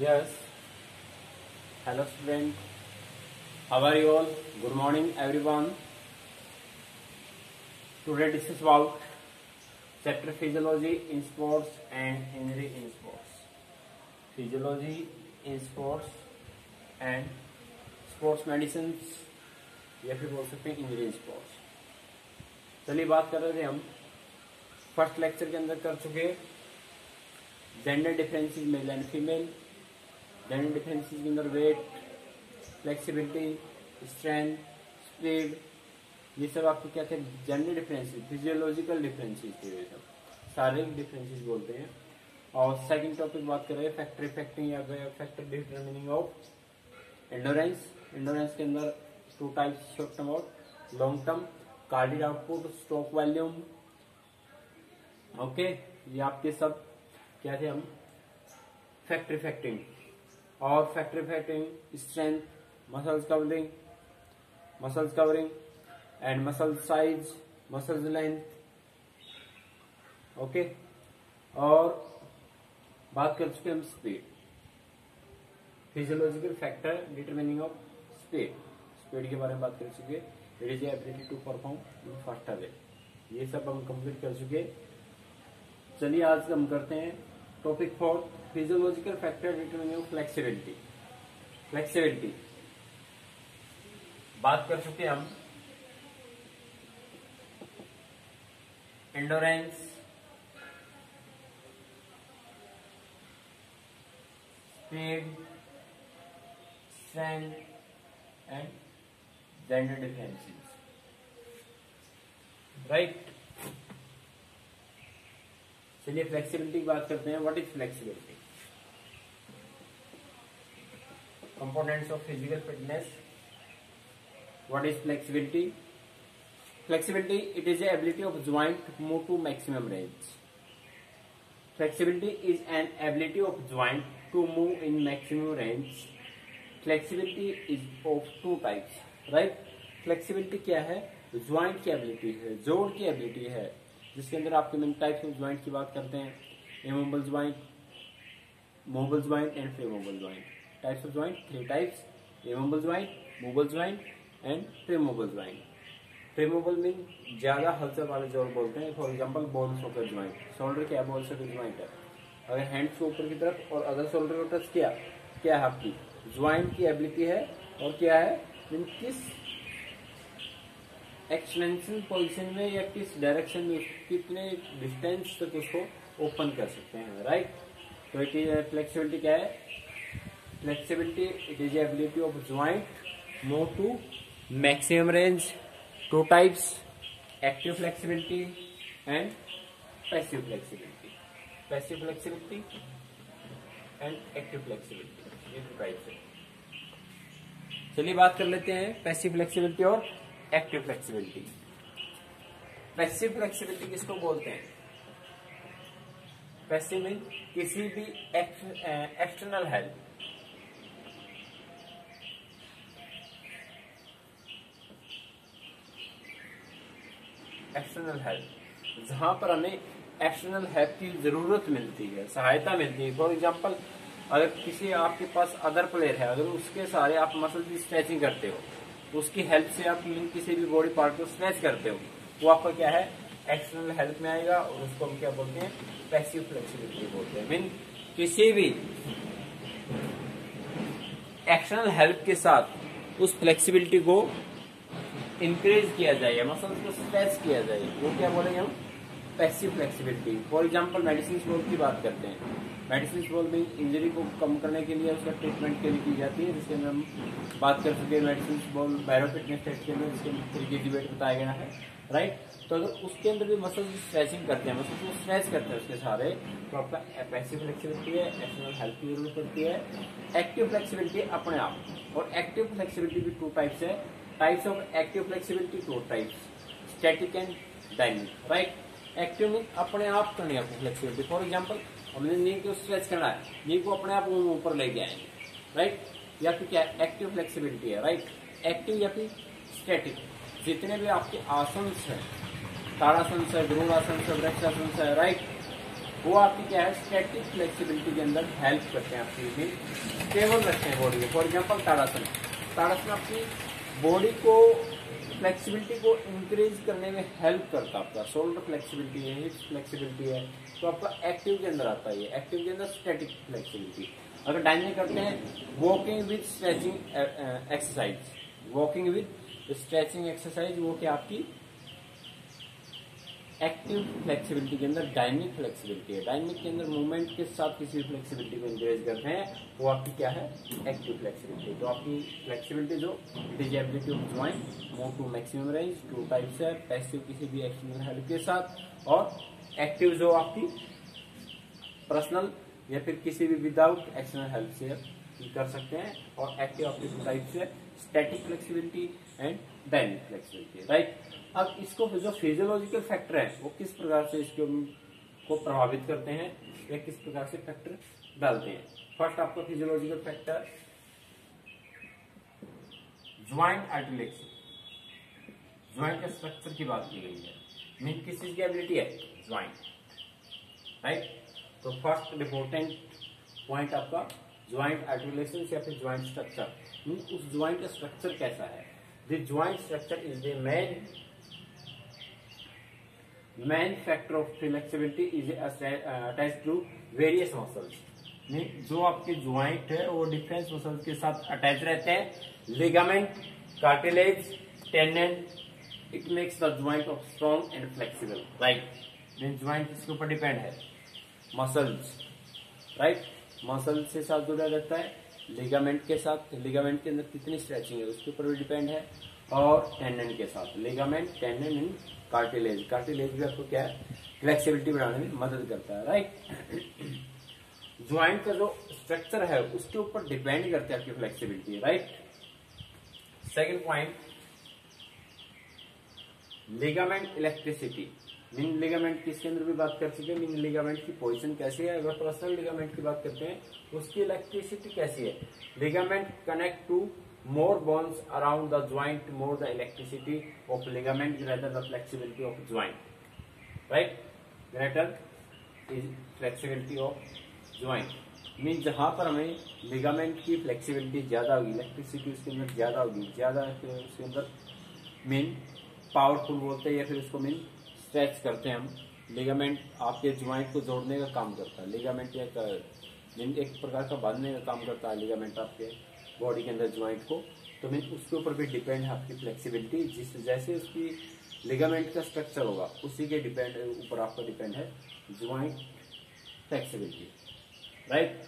Yes hello student how you all good morning everyone this is about chapter physiology in sports and injury in sports physiology in sports and sports medicine या फिर बोल सकते हैं injury in sports चलिए बात कर रहे थे हम। फ़र्स्ट लेक्चर के अंदर कर चुके gender differences male and female gender differences के अंदर वेट फ्लेक्सिबिलिटी स्ट्रेंथ स्पीड ये सब आपको क्या थे जेंडर डिफरेंसेस फिजियोलॉजिकल डिफरेंसेस थे ये सब। शारीरिक डिफरेंसेस बोलते हैं। और सेकंड टॉपिक बात कर रहे हैं फैक्टर इफेक्टिंग या factor determining of endurance endurance के अंदर टू टाइप्स शॉर्ट टर्म और long term cardiac output stroke volume okay ये आपके सब क्या थे हम? फैक्टर इफेक्टिंग और factors affecting strength muscles covering muscles covering and muscle size muscles length okay और बात कर चुके हम speed physiological factor determining of speed speed के बारे में बात कर चुके it is ability to perform in faster way ये सब हम कंप्लीट कर चुके चलिए आज हम करते हैं topic four factor determining of flexibility flexibility बात कर चुके हम। Endurance speed strength. And gender differences. Right. चलिए फ्लेक्सिबिलिटी की बात करते हैं। What is flexibility components of physical fitness what is flexibility flexibility it is ability of joint to move to maximum range. Flexibility is an ability of joint to move in maximum range. Flexibility is of two types right flexibility क्या है? Joint की ability है, जोड़ की ability है। जिसके अंदर आपके मेन टाइप्स ऑफ़ ज्वाइंट की बात करते हैं। Immobile joint mobile joint and free mobile joint types of joint three types immobile joint mobile joint and free mobile joint free mobile mean ज़्यादा हलचल वाले जोड़ बोलते हैं for example bone shoulder joint shoulder क्या बोन शोल्डर ज्वाइंट है। अगर hands को ऊपर की तरफ़ और अदर शोल्डर को टच किया, क्या है आपकी? ज्वाइंट की एबिलिटी है और क्या है? मीन किस एक्सटेंशन पोजिशन में या किस डायरेक्शन में, कितने डिस्टेंस तक उसको ओपन कर सकते हैं राइट तो इज़ फ्लेक्सिबिलिटी क्या है? Flexibility ability of joint move to maximum range two types active flexibility and passive flexibility passive flexibility and active flexibility ये टू टाइप्स चलिए बात कर लेते हैं पैसिव फ्लेक्सिबिलिटी और एक्टिव फ्लेक्सिबिलिटी पैसिव फ्लेक्सिबिलिटी किसको बोलते हैं? पैसिव मीन किसी भी एक्सटर्नल हेल्प एक्सटर्नल हेल्प जहाँ पर हमें एक्सटर्नल हेल्प की ज़रूरत मिलती है, सहायता मिलती है। फॉर एग्ज़ाम्पल अगर किसी आपके पास अदर प्लेयर है, अगर उसके सारे आप मसल की स्ट्रेचिंग करते हो, उसकी हेल्प से आप किसी भी बॉडी पार्ट को स्ट्रेच करते हो, वो आपका क्या है? एक्सटर्नल हेल्प में आएगा और उसको हम क्या बोलते हैं? पैसिव फ्लेक्सिबिलिटी बोलते हैं। मीन किसी भी एक्सटर्नल हेल्प के साथ उस फ्लेक्सिबिलिटी को इंक्रीज किया जाए, या मसल्स को स्ट्रेच किया जाए, वो क्या बोलेंगे हम? Passive flexibility for example medicine ball की बात करते हैं। मेडिसिन बोल में इंजरी को कम करने के लिए उसका ट्रीटमेंट के लिए की जाती है, जिसके अंदर हम बात कर चुके हैं मेडिसिन बोल बायो फिटनेस टेस्ट के अंदर, जिसके तरीके डिबेट बताया गया है राइट तो अगर उसके अंदर भी मसल की स्ट्रेचिंग करते हैं मसल को स्ट्रेच करते हैं उसके सारे तो आपका पैसिव फ्लेक्सिबिलिटी है एक्सटर्नल हेल्प की ज़रूरत पड़ती है। एक्टिव फ्लेक्सिबिलिटी अपने आप। और एक्टिव फ्लेक्सिबिलिटी भी टू टाइप्स है। Types of active flexibility two types static and dynamic right active mean अपने आप करने आपको फ्लेक्सिबिलिटी फॉर एग्ज़ाम्पल हमने नी को स्ट्रेच करना है नी को अपने आप ऊपर लेके आएँगे राइट या फिर क्या एक्टिव फ्लेक्सिबिलिटी है राइट एक्टिव या फिर स्टैटिक जितने भी आपके आसन हैं ताड़ासन है ध्रुवासन है वृक्षासन है राइट वो आपकी क्या है? स्टैटिक फ्लेक्सिबिलिटी के अंदर हेल्प करते हैं आपकी स्टेबल रखते हैं बॉडी को. फॉर एग्ज़ाम्पल ताड़ासन ताड़ासन आपकी बॉडी को फ्लेक्सिबिलिटी को इंक्रीज करने में हेल्प करता है आपका। शोल्डर फ्लेक्सिबिलिटी है हिप्स फ्लेक्सिबिलिटी है तो आपका एक्टिव के अंदर आता है एक्टिव के अंदर स्टैटिक फ्लेक्सिबिलिटी अगर डाइनिंग करते हैं walking with stretching exercise walking with stretching exercise वो क्या आपकी एक्टिव फ्लेक्सिबिलिटी के अंदर डायनिक फ्लेक्सिबिलिटी है। डायनिक के अंदर मूवमेंट के साथ किसी फ्लेक्सिबिलिटी को इंक्रेज करते हैं, वो आपकी क्या है? एक्टिव फ्लेक्सिबिलिटी तो आपकी फ्लेक्सिबिलिटी जो the ability of joint move to maximum range two types है पैसिव किसी भी एक्सटर्नल हेल्प के साथ, और एक्टिव जो आपकी पर्सनल या फिर किसी भी विदाउट एक्सटर्नल हेल्प से कर सकते हैं, और एक्टिव आपकी टू टाइप्स है static flexibility and dynamic flexibility right अब इसको जो फिजियोलॉजिकल फैक्टर है, वो किस प्रकार से इसके को प्रभावित करते हैं या किस प्रकार से फैक्टर डालते हैं? फ़र्स्ट आपका physiological factor joint articulation joint के स्ट्रक्चर की बात की गई है। मीन किस चीज़ की एबिलिटी है? ज्वाइंट राइट तो फ़र्स्ट इंपोर्टेंट पॉइंट आपका ज्वाइंट आर्टिकुलेशन या फिर ज्वाइंट स्ट्रक्चर उस ज्वाइंट का स्ट्रक्चर कैसा है? Joint structure is the main main factor of flexibility is attached to various muscles. जो आपके ज्वाइंट है, वो डिफरेंस मसल्स के साथ अटैच रहते हैं। Ligament cartilage tendon it makes the joint of strong and flexible right mean joint इसके ऊपर डिपेंड है? मसल्स राइट मसल से साथ जुड़ा रहता है। लिगामेंट के साथ लिगामेंट के अंदर कितनी स्ट्रेचिंग है, उसके ऊपर भी डिपेंड है, और टेंडन के साथ। Ligament tendon in cartilage cartilage भी आपको क्या है? फ्लेक्सिबिलिटी बढ़ाने में मदद करता है राइट ज्वाइंट का जो स्ट्रक्चर है, उसके ऊपर डिपेंड करते हैं आपकी flexibility right second point ligament electricity mean ligament किसके अंदर भी बात कर चुके हैं मिन लिगामेंट की पोजिशन कैसी है अगर पर्सनल लिगामेंट की बात करते हैं उसकी इलेक्ट्रिसिटी कैसी है ligament connect to more bones around the joint, more the electricity of ligament, greater the flexibility of joint. Right? Greater is flexibility of joint. Mean जहाँ पर हमें लिगामेंट की फ्लेक्सिबिलिटी ज़्यादा होगी इलेक्ट्रिसिटी उसके अंदर ज़्यादा होगी ज़्यादा उसके अंदर मीन पावरफुल बोलते हैं या फिर उसको मीन स्ट्रेच करते हैं हम। लिगामेंट आपके ज्वाइंट को जोड़ने का काम करता है। लिगामेंट एक एक प्रकार का बांधने का काम करता है लिगामेंट आपके बॉडी के अंदर ज्वाइंट को। तो मीन उसके ऊपर भी डिपेंड है आपकी फ्लेक्सिबिलिटी जिस, जैसे उसकी लिगामेंट का स्ट्रक्चर होगा, उसी के डिपेंड ऊपर आपका डिपेंड है joint flexibility right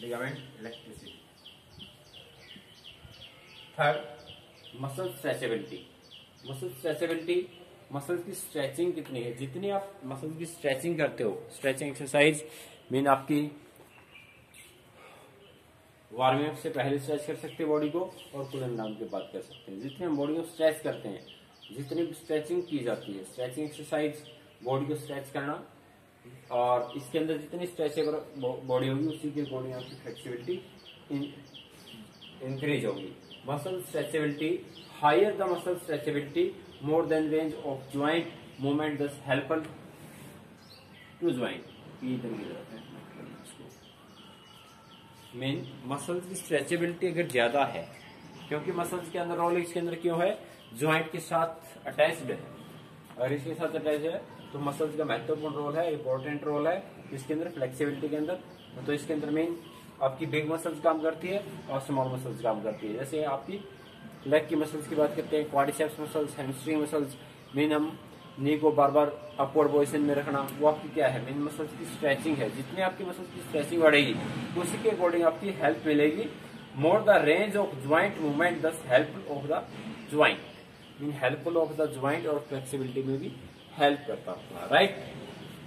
ligament electricity third muscle stretchability muscle stretchability muscle की स्ट्रेचिंग कितनी है? जितनी आप मसल की स्ट्रेचिंग करते हो, स्ट्रेचिंग एक्सरसाइज मीन आपकी वार्मिंग अप से पहले स्ट्रेच कर सकते हैं बॉडी को और कूलिंग डाउन के बाद कर सकते हैं। जितने हम बॉडी को स्ट्रेच करते हैं, जितनी स्ट्रेचिंग की जाती है स्ट्रेचिंग एक्सरसाइज बॉडी को स्ट्रेच करना और इसके अंदर जितनी स्ट्रेचेबल बॉडी होगी, उसी के बॉडी आपकी फ्लेक्सिबिलिटी इंक्रीज होगी। Muscle stretchability higher the muscle stretchability range of joint movement thus helpful to joint ये तरीके मेन मसल्स की स्ट्रेचेबिलिटी अगर ज़्यादा है, क्योंकि मसल्स के अंदर रोल इसके अंदर क्यों है? ज्वाइंट के साथ अटैच्ड है। अगर इसके साथ अटैच है तो मसल्स का महत्वपूर्ण रोल है इंपॉर्टेंट रोल है। इसके अंदर फ्लेक्सिबिलिटी के अंदर। तो इसके अंदर मेन आपकी बिग मसल्स काम करती है और स्मॉल मसल्स काम करती है। जैसे आपकी लेग की मसल्स की बात करते हैं quadriceps muscles hamstring muscles main हम नी को बार बार अपवर्ड पोजिशन में रखना, वो आपकी क्या है? मेन मसल्स की स्ट्रेचिंग है। जितनी आपकी मसल्स की स्ट्रेचिंग बढ़ेगी, उसी के अकॉर्डिंग आपकी हेल्प मिलेगी। More the range of joint movement thus help of the joint mean helpful of the joint और फ्लेक्सिबिलिटी में भी हेल्प करता है right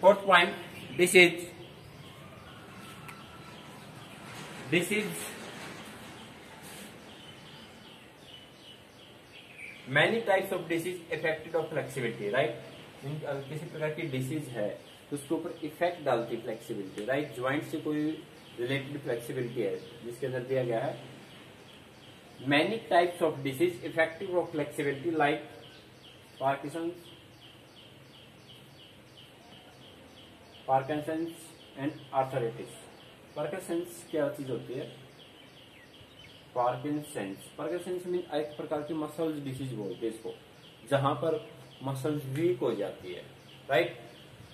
fourth point this is this is many types of disease affected of flexibility right किसी प्रकार की disease है तो उसके ऊपर इफ़ेक्ट डालती फ्लेक्सिबिलिटी राइट ज्वाइंट से कोई रिलेटेड फ्लेक्सिबिलिटी है, जिसके अंदर दिया गया है। Many types of disease effective of flexibility like Parkinson Parkinson's and arthritis Parkinson's क्या चीज़ होती है? पार्किंसंस पार्किंसंस मीन एक प्रकार की मसल्स डिसीज बोलते हैं इसको, जहाँ पर मसल्स वीक हो जाती है राइट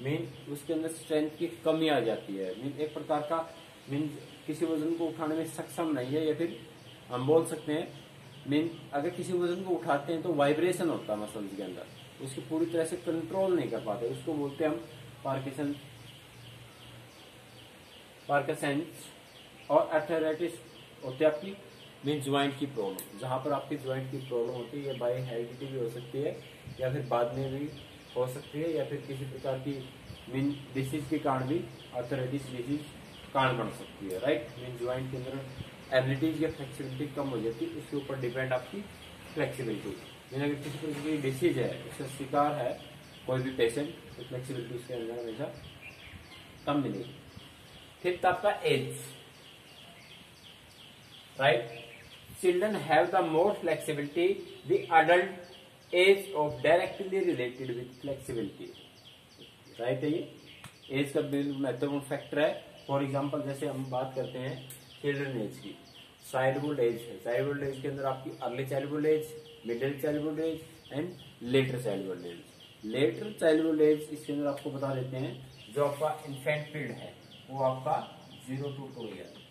मीन उसके अंदर स्ट्रेंथ की कमी आ जाती है। मीन एक प्रकार का मीन किसी वज़न को उठाने में सक्षम नहीं है, या फिर हम बोल सकते हैं मीन अगर किसी वज़न को उठाते हैं तो वाइब्रेशन होता है मसल्स के अंदर। उसकी पूरी तरह से कंट्रोल नहीं कर पाते। उसको बोलते हैं हम पार्किसन पार्किसेंस और अर्थराइटिस होती आपकी मीन ज्वाइंट की प्रॉब्लम जहाँ पर आपकी ज्वाइंट की प्रॉब्लम होती है, ये बाई हेरिडिटी भी हो सकती है, या फिर बाद में भी हो सकती है, या फिर किसी प्रकार की मीन डिसीज के कारण भी अर्थराइटिस डिसीज कारण बन सकती है राइट मीन ज्वाइंट के अंदर एबिलिटीज या फ्लेक्सिबिलिटी कम हो जाती है, उसके ऊपर डिपेंड आपकी फ्लेक्सिबिलिटी मीन अगर किसी प्रकार की डिसीज है, उसका शिकार है कोई भी पेशेंट तो फ्लेक्सिबिलिटी उसके अंदर हमेशा कम मिलेगी। फिफ्थ आपका age right children have the more flexibility. The adult age of directly related with flexibility. Right है ये एज का महत्वपूर्ण फैक्टर है। फॉर एग्ज़ाम्पल जैसे हम बात करते हैं चिल्ड्रन एज की। चाइल्डहुड एज है। चाइल्डहुड एज के अंदर आपकी early childhood age middle childhood age and later childhood age later childhood age इसके अंदर आपको बता देते हैं, जो आपका इन्फेंट पीरियड है, वो आपका zero to two year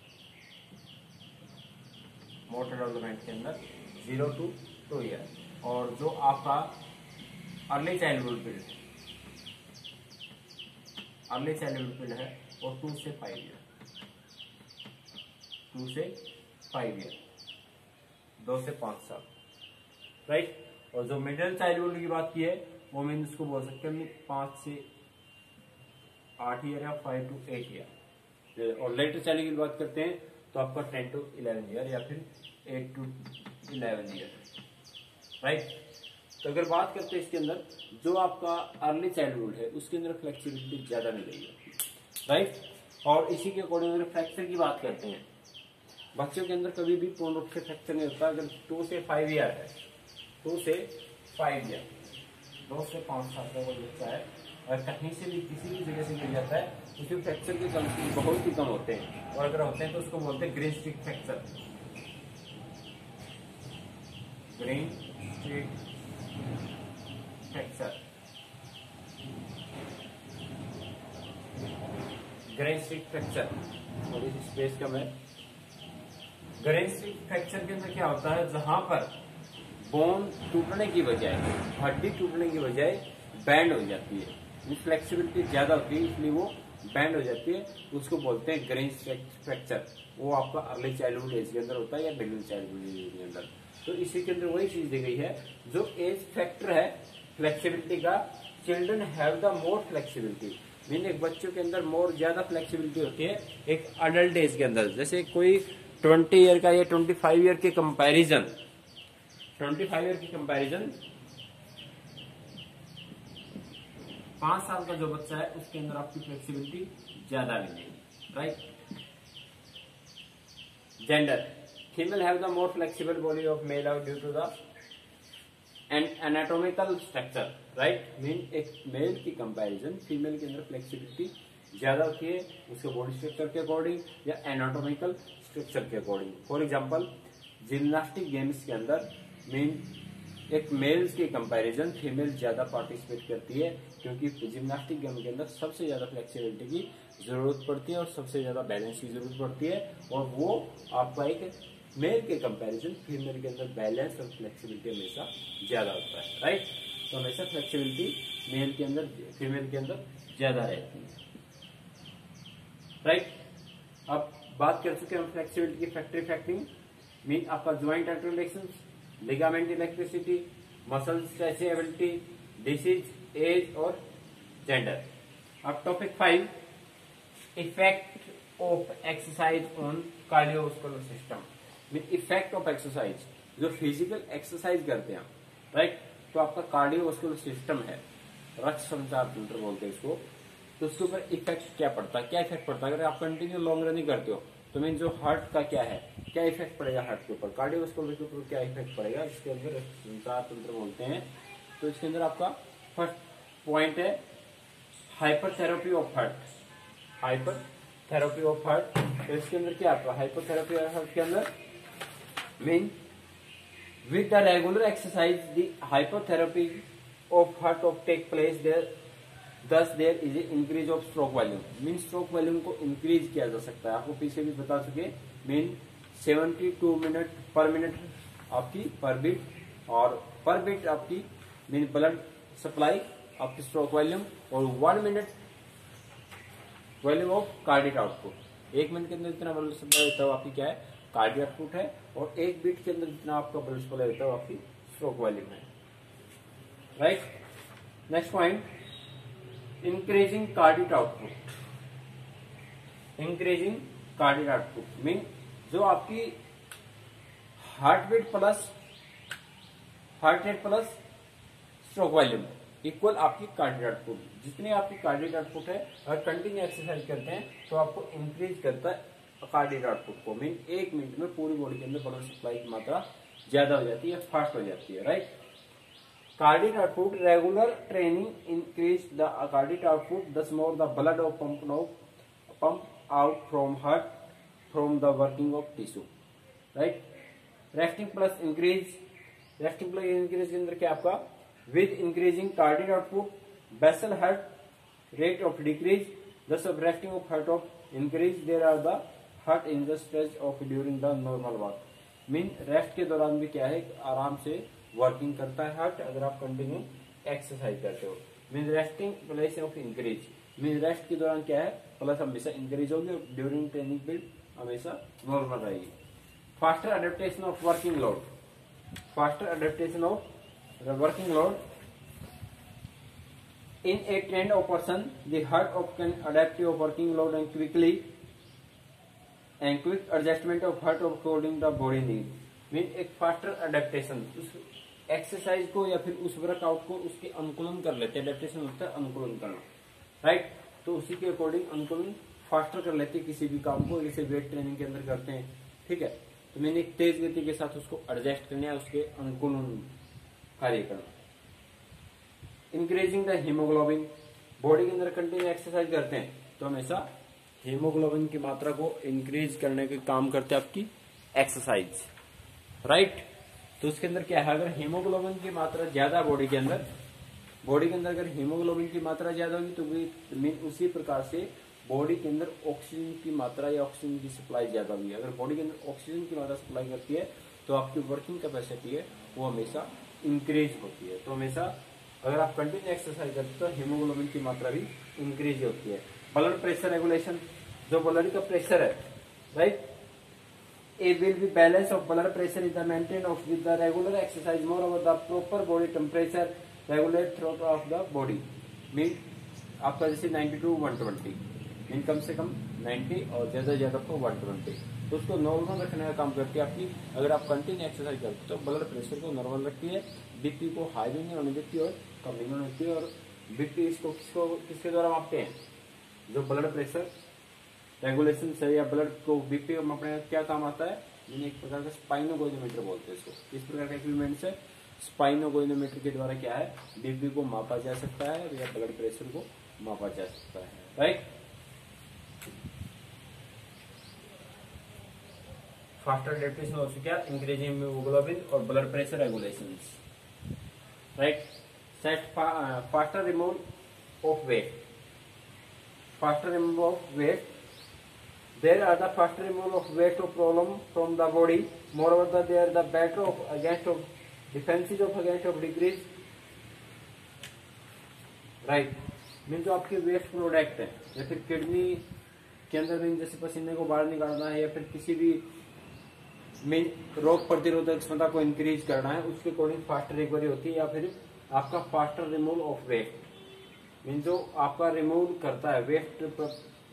motor development के अंदर ज़ीरो टू टू ईयर और जो आपका अर्ली चाइल्डहुड पीरियड है अर्ली चाइल्डहुड पीरियड है, वो टू से फाइव ईयर टू से फाइव ईयर दो से पाँच साल। राइट और जो मिडिल चाइल्डहुड की बात की है, वो मीन उसको बोल सकते हैं पाँच से आठ ईयर या फाइव टू एट ईयर और लेटर चाइल्ड की बात करते हैं तो आपका टेन टू इलेवन ईयर या फिर eight to eleven year right तो अगर बात करते हैं इसके अंदर, जो आपका अर्ली चाइल्डहुड है, उसके अंदर फ्लेक्सिबिलिटी ज़्यादा मिलेगी राइट और इसी के अकॉर्डिंग अगर फ्रैक्चर की बात करते हैं, बच्चों के अंदर कभी भी पूर्ण रूप से फ्रैक्चर नहीं होता। अगर टू से फाइव ईयर है टू से फाइव ईयर दो से पाँच साल का कोई बच्चा है और कहीं से भी किसी भी जगह से मिल जाता है, उसके फ्रैक्चर के चांसेस बहुत ही कम होते हैं। और अगर होते हैं तो उसको बोलते हैं green stick fracture green stick fracture green stick fracture थोड़ी सी स्पेस कम है ग्रेन स्टिक फ्रैक्चर के अंदर क्या होता है? जहाँ पर बोन टूटने की बजाय, हड्डी टूटने की बजाय बैंड हो जाती है। फ्लेक्सिबिलिटी ज़्यादा होती है, इसलिए वो बैंड हो जाती है। उसको बोलते हैं ग्रेन फ्रैक्चर वो आपका अर्ली चाइल्डहुड एज के अंदर होता है या मिडिल चाइल्डहुड एज के अंदर? तो इसी के अंदर वही चीज़ दी गई है, जो एज फैक्टर है फ्लेक्सिबिलिटी का। Children have the more flexibility mean एक बच्चों के अंदर मोर ज़्यादा फ्लेक्सिबिलिटी होती है एक अडल्ट एज के अंदर। जैसे कोई ट्वेंटी ईयर का या ट्वेंटी फाइव ईयर के कंपैरिजन ट्वेंटी फाइव ईयर की कंपैरिजन पाँच साल का जो बच्चा है, उसके अंदर आपकी फ्लेक्सिबिलिटी ज़्यादा मिलेगी right gender female have the more flexible body of male out due to the and anatomical structure right mean एक मेल की कंपैरिजन फीमेल के अंदर फ्लेक्सिबिलिटी ज़्यादा होती है, उसके बॉडी स्ट्रक्चर के अकॉर्डिंग या एनाटोमिकल स्ट्रक्चर के according for example gymnastic games के अंदर मीन एक मेल्स के कंपैरिजन फीमेल ज़्यादा पार्टिसिपेट करती है, क्योंकि जिम्नास्टिक गेम के अंदर सबसे ज़्यादा फ्लेक्सिबिलिटी की ज़रूरत पड़ती है और सबसे ज़्यादा बैलेंस की ज़रूरत पड़ती है, और वो आपका एक मेल के कंपैरिजन फीमेल के अंदर बैलेंस और फ्लेक्सिबिलिटी हमेशा ज़्यादा होता है राइट तो हमेशा फ्लेक्सिबिलिटी मेल के अंदर फीमेल के अंदर ज़्यादा रहती है राइट अब बात कर चुके हैं फ्लेक्सिबिलिटी की फैक्ट्री फैक्टिंग मीन आपका joint articulation ligament electricity muscle stretchability disease age और जेंडर अब topic five effect of exercise on cardiovascular system mean effect of exercise जो फ़िज़िकल एक्सरसाइज करते हैं राइट तो आपका कार्डियोवास्कुलर सिस्टम है, रक्त संचार तंत्र बोलते हैं इसको। तो उसके ऊपर इफ़ेक्ट क्या पड़ता है? क्या इफ़ेक्ट पड़ता है? अगर आप कंटिन्यू लॉन्ग रनिंग करते हो तो मीन जो हार्ट का क्या है, क्या इफ़ेक्ट पड़ेगा हार्ट के ऊपर? कार्डियोवास्कुलर के ऊपर क्या इफ़ेक्ट पड़ेगा? इसके अंदर संचार तंत्र बोलते हैं। तो इसके अंदर आपका फ़र्स्ट पॉइंट है hypertrophy of heart hypertrophy of heart तो इसके अंदर क्या आपका हाइपरथेरेपी ऑफ़ हार्ट के अंदर mean with the regular exercise the hypertrophy of heart of take place there thus there is increase of stroke volume mean stroke volume को increase किया जा सकता है। आपको पीछे भी बता चुके मीन 72 मिनट पर मिनट आपकी पर बीट और पर बीट आपकी मीन ब्लड सप्लाई आपकी स्ट्रोक वॉल्यूम और one minute volume of cardiac output एक मिनट के अंदर इतना ब्लड सप्लाई है आपकी क्या है? कार्डिक आउटपुट है और एक बीट के अंदर जितना आपका ब्लड सप्लाई होता है आपकी स्ट्रोक वॉल्यूम है। Right next point increasing cardiac output increasing cardiac output mean जो आपकी heart beat plus heart rate plus stroke volume equal आपकी कार्डिक आउटपुट जितनी आपकी कार्डिक आउटपुट है, अगर कंटिन्यू एक्सरसाइज करते हैं तो आपको इंक्रीज करता है कार्डियक आउटपुट को मीन एक मिनट में पूरी बॉडी के अंदर ब्लड सप्लाई की मात्रा ज़्यादा हो जाती है फास्ट हो जाती है right cardiac output regular training increase the cardiac output the more the blood of pump pump out from heart from the working of tissue right resting plus increase resting plus increase के अंदर क्या आपका? With increasing cardiac output basal heart rate of decrease the सब resting of heart of increase there are the in the stretch of during the normal work. Mean rest के दौरान भी क्या है? आराम से वर्किंग करता है हार्ट अगर आप कंटिन्यू एक्सरसाइज करते हो। Mean resting place of increase mean rest के दौरान क्या है? प्लस हमेशा इंक्रीज होगी और ड्यूरिंग ट्रेनिंग पीरियड हमेशा नॉर्मल रहेगी। Faster adaptation of working load faster adaptation of working load trained of person the heart of can adapt to working load and quickly and quick adjustment of of according the body need. Mean एक faster adaptation उस exercise को या फिर उस workout को उसके अनुकूलन कर लेते हैं। अडेप्टेशन होता है अनुकूलन करना। राइट तो उसी के अकॉर्डिंग अनुकूलन फास्टर कर लेते हैं किसी भी काम को। जैसे वेट ट्रेनिंग के अंदर करते हैं। ठीक है? तो मैंने एक तेज गति के साथ उसको एडजस्ट करना है, उसके अनुकूलन कार्य करना। इंक्रीजिंग द हीमोग्लोबिन बॉडी के अंदर कंटिन्यू एक्सरसाइज करते हैं। तो हमेशा हीमोग्लोबिन की मात्रा को इंक्रीज करने के काम करते हैं आपकी एक्सरसाइज राइट तो उसके अंदर क्या है, अगर हीमोग्लोबिन की मात्रा ज़्यादा बॉडी के अंदर बॉडी के अंदर अगर हीमोग्लोबिन की मात्रा ज़्यादा होगी तो भी उसी प्रकार से बॉडी के अंदर ऑक्सीजन की मात्रा या ऑक्सीजन की सप्लाई ज़्यादा होगी। अगर बॉडी के अंदर ऑक्सीजन की मात्रा सप्लाई करती है तो आपकी वर्किंग कैपेसिटी है, वो हमेशा इंक्रीज होती है। तो हमेशा अगर आप कंटिन्यू एक्सरसाइज करते हो तो हीमोग्लोबिन की मात्रा भी इंक्रीज होती है। ब्लड प्रेशर रेगुलेशन जो ब्लड का प्रेशर है right it be balance of blood pressure pressure is the maintained of the the regular exercise moreover the proper body temperature regulate throughout of the body. Mean, आपका जैसे 90 to 120 mean कम से कम 90 और ज़्यादा ज़्यादा आपको 120 तो उसको नॉर्मल रखने का काम करती है आपकी, अगर आप कंटिन्यू एक्सरसाइज करते तो ब्लड प्रेशर को नॉर्मल रखती है बीपी को हाई भी नहीं होने देती और कम नहीं होने देती और बीपी इसको किसको, किसके द्वारा मापते हैं? जो ब्लड प्रेशर रेगुलेशन से या ब्लड को बीपी मापने का क्या काम आता है? यानी एक प्रकार का स्पाइनोगोइनोमीटर बोलते हैं इसको। इस प्रकार का इक्विपमेंट से स्पाइनोगोइनोमीटर के द्वारा क्या है? बीपी को मापा जा सकता है या ब्लड प्रेशर को मापा जा सकता है। राइट फास्टर डेप्रेशन हो क्या इंक्रीजिंग हीमोग्लोबिन और blood pressure regulation right set faster remove of weight faster remove of weight There are the first removal of weight of problem from the body. Moreover, the, they are the better of against of defenses of against of decrease. Right mean जो आपके waste product है या फिर kidney के अंदर mean जैसे पसीने को बाहर निकालना है या फिर किसी भी मीन रोग प्रतिरोधक क्षमता को इंक्रीज करना है उसके अकॉर्डिंग फास्टर रिकवरी होती है या फिर आपका faster removal of waste mean जो आपका रिमूव करता है वेस्ट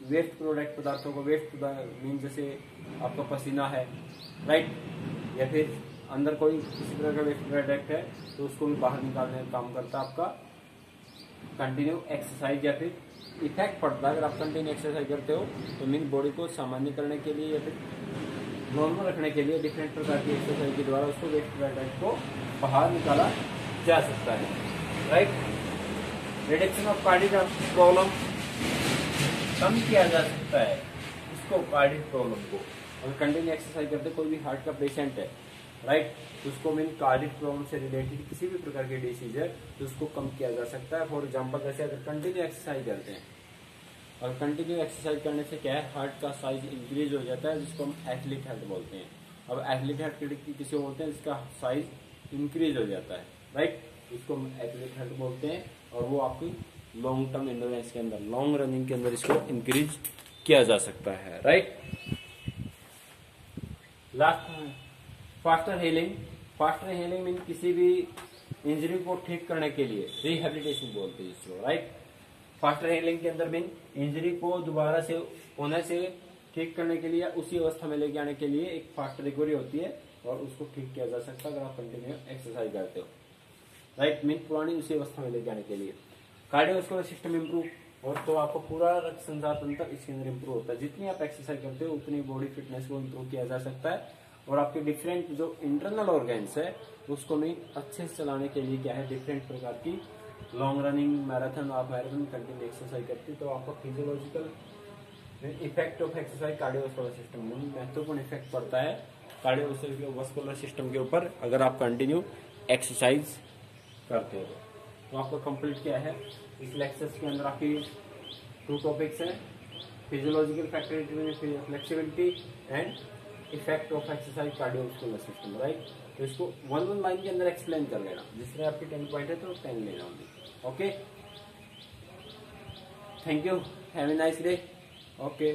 वेस्ट प्रोडक्ट पदार्थों को वेस्ट मीन जैसे आपका पसीना है राइट या फिर अंदर कोई किसी तरह का वेस्ट प्रोडक्ट है तो उसको भी बाहर निकालने का काम करता है आपका। कंटिन्यू एक्सरसाइज या फिर इफ़ेक्ट पड़ता है, अगर आप कंटिन्यू एक्सरसाइज करते हो तो मीन बॉडी को सामान्य करने के लिए या फिर नॉर्मल रखने के लिए डिफरेंट प्रकार की एक्सरसाइज के द्वारा उसको वेस्ट प्रोडक्ट को बाहर निकाला जा सकता है right reduction of cardiac problem कम किया जा सकता है इसको कार्डिक प्रॉब्लम को। अगर कंटिन्यू एक्सरसाइज करते कोई भी हार्ट का पेशेंट है राइट तो उसको मीन कार्डिक प्रॉब्लम से रिलेटेड किसी भी प्रकार की डिसीज है तो उसको कम किया जा सकता है। फॉर एग्ज़ाम्पल जैसे अगर कंटिन्यू एक्सरसाइज करते हैं, और कंटिन्यू एक्सरसाइज करने से क्या है? हार्ट का साइज़ इंक्रीज हो जाता है, जिसको हम एथलीट हार्ट बोलते हैं। अब एथलीट हार्ट किसी होते हैं? जिसका साइज़ इंक्रीज हो जाता है राइट उसको हम एथलीट हार्ट बोलते हैं। और वो आपकी लॉन्ग टर्म इंडोरेंस के अंदर लॉन्ग रनिंग के अंदर इसको इंक्रीज किया जा सकता है right last faster healing faster healing mean किसी भी इंजरी को ठीक करने के लिए रिहेबिलिटेशन बोलते हैं इसको राइट फास्टर हेलिंग के अंदर मीन इंजरी को दोबारा से होने से ठीक करने के लिए उसी अवस्था में लेके आने के लिए एक फास्ट रिकवरी होती है और उसको ठीक किया जा सकता है अगर आप कंटिन्यू एक्सरसाइज करते हो। राइट मीन पुरानी उसी अवस्था में ले जाने के लिए। कार्डियोस्कोलर सिस्टम इंप्रूव और तो आपको पूरा रक्त संचार तंत्र इसके अंदर इंप्रूव होता है। जितनी आप एक्सरसाइज करते हो, उतनी बॉडी फिटनेस को इंप्रूव किया जा सकता है और आपके डिफरेंट जो इंटरनल ऑर्गेन्स है, उसको भी अच्छे से चलाने के लिए क्या है? डिफरेंट प्रकार की लॉन्ग रनिंग मैराथन आप मैराथन कंटिन्यू एक्सरसाइज करते तो आपका physiological effect of exercise cardiovascular system में महत्वपूर्ण इफ़ेक्ट पड़ता है। कार्डियोवास्कुलर सिस्टम के ऊपर अगर आप कंटिन्यू एक्सरसाइज करते हो। तो आपका कंप्लीट क्या है। इस लेक्चर्स के अंदर आपकी टू टॉपिक्स हैं। Physiological factor flexibility and effect of exercise cardiovascular system right तो इसको वन वन लाइन के अंदर एक्सप्लेन कर लेना। जिसमें आपकी टेन पॉइंट है तो टेन लेना होगी okay thank you have a nice day okay.